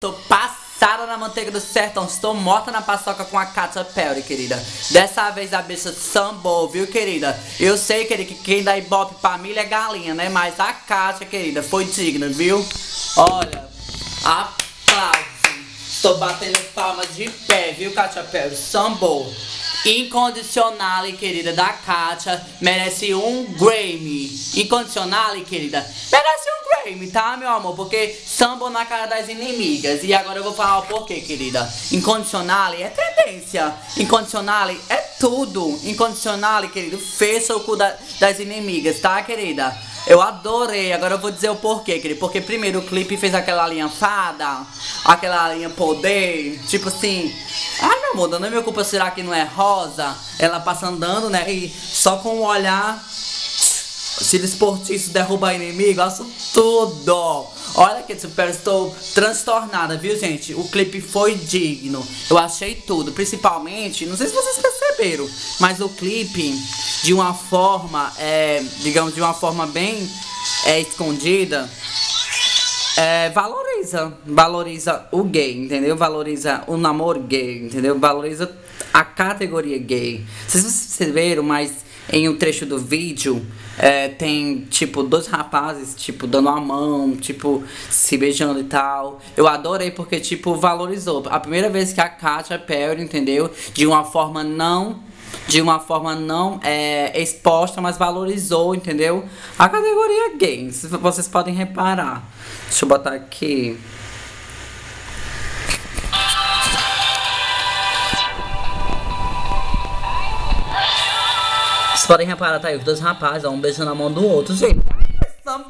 Tô passada na manteiga do sertão, estou morta na paçoca com a Katia Perry, querida. Dessa vez a bicha sambou, viu, querida? Eu sei, querida, que quem dá ibope pra milha é galinha, né? Mas a Katia, querida, foi digna, viu? Olha, aplauso. Estou batendo palmas de pé, viu, Katia Perry? Sambou. Incondicional, querida, da Katia, merece um Grammy. Incondicional, querida, merece tá, meu amor? Porque samba na cara das inimigas. E agora eu vou falar o porquê, querida. Incondicional é tendência. Incondicional é tudo. Incondicional, querido, fecha o cu da, das inimigas, tá, querida? Eu adorei, agora eu vou dizer o porquê, querido. Porque primeiro o clipe fez aquela linha fada, aquela linha poder, tipo assim. Ai meu amor, não é minha culpa, será que não é rosa? Ela passa andando, né? E só com o olhar. Cílios esportista derruba inimigo, acho tudo. Olha que super, estou transtornada, viu, gente? O clipe foi digno. Eu achei tudo, principalmente, não sei se vocês perceberam, mas o clipe, de uma forma, é, digamos, de uma forma bem é, escondida, é, valoriza, valoriza o gay, entendeu? Valoriza o namoro gay, entendeu? Valoriza a categoria gay. Vocês perceberam, mas em um trecho do vídeo é, tem, tipo, dois rapazes, tipo, dando a mão, tipo, se beijando e tal. Eu adorei porque, tipo, valorizou. A primeira vez que a Katia Perry, entendeu? De uma forma não de uma forma não é, exposta, mas valorizou, entendeu? A categoria gay, vocês podem reparar. Deixa eu botar aqui. Podem reparar, tá aí, os dois rapazes, um beijando na mão do outro, gente.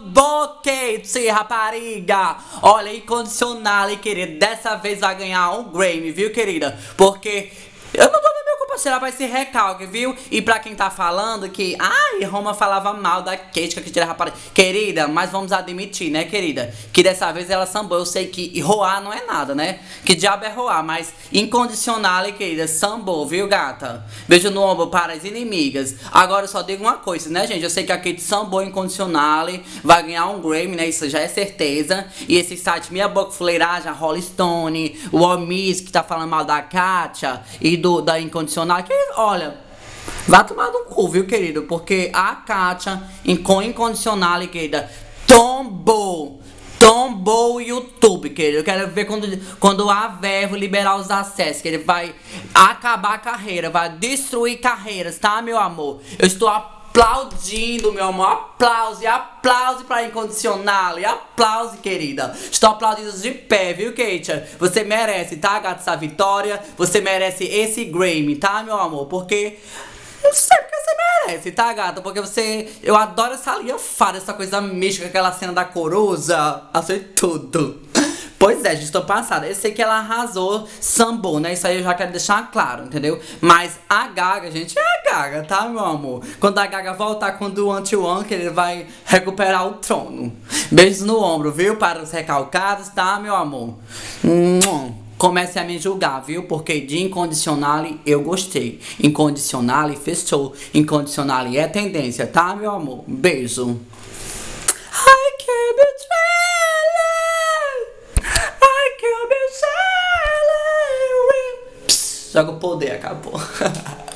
Boquete, rapariga! Olha, incondicional, querida. Dessa vez vai ganhar um Grammy, viu, querida? Porque eu não tô será vai ser recalque, viu? E pra quem tá falando que, ai, Roma falava mal da Kate, que tirava para. Querida, mas vamos admitir, né, querida? Que dessa vez ela sambou. Eu sei que roar não é nada, né? Que diabo é roar, mas incondicional, querida, sambou, viu, gata? Beijo no ombro para as inimigas. Agora eu só digo uma coisa, né, gente? Eu sei que a Kate sambou incondicional, vai ganhar um Grammy, né? Isso já é certeza. E esse site Minha Boca Fuleiragem, a Rolling Stone, o Omis, que tá falando mal da Katia e do, da incondicional que, olha, vá tomar no cu, viu, querido? Porque a Kátia, incondicional, querida, tombou. Tombou o YouTube, querido. Eu quero ver quando, quando a Vervo liberar os acessos, que ele vai acabar a carreira, vai destruir carreiras, tá, meu amor? Eu estou aplaudindo, meu amor. Aplause, aplause pra incondicional. E aplause, querida. Estou aplaudindo de pé, viu, Kate? Você merece, tá, gata, essa vitória. Você merece esse Grammy, tá, meu amor? Porque. Não sei porque você merece, tá, gata? Porque você. Eu adoro essa linha fada, essa coisa mística, aquela cena da coroza. Achei tudo. Pois é, gente, estou passada. Eu sei que ela arrasou, sambou, né? Isso aí eu já quero deixar claro, entendeu? Mas a Gaga, gente, é a Gaga, tá, meu amor? Quando a Gaga voltar com o Anti-One, que ele vai recuperar o trono. Beijos no ombro, viu? Para os recalcados, tá, meu amor? Comece a me julgar, viu? Porque de incondicional eu gostei. Incondicional fechou. Incondicional é tendência, tá, meu amor? Beijo. Ai, que betray. Joga o poder, acabou.